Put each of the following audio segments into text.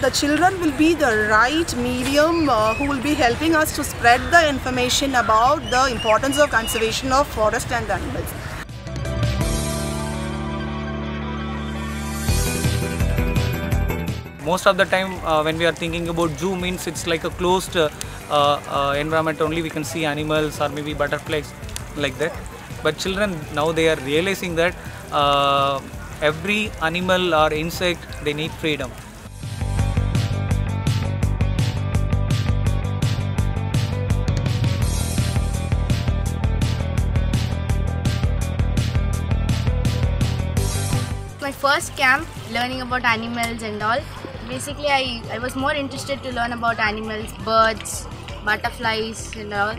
the children will be the right medium uh, who will be helping us to spread the information about the importance of conservation of forest and animals. most of the time uh, when we are thinking about zoo means it's like a closed uh, uh, environment. Only we can see animals or maybe butterflies like that. But children now they are realizing that uh, every animal or insect they need freedom my first camp learning about animals and all basically I, I was more interested to learn about animals birds butterflies and all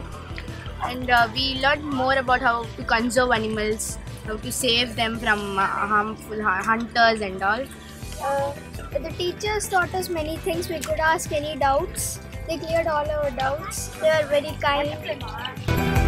and uh, we learned more about how to conserve animals how to save them from uh, harmful hunters and all Uh, the teachers taught us many things. We could ask any doubts. They cleared all our doubts. They were very kind.